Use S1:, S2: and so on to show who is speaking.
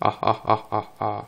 S1: 아하하하하.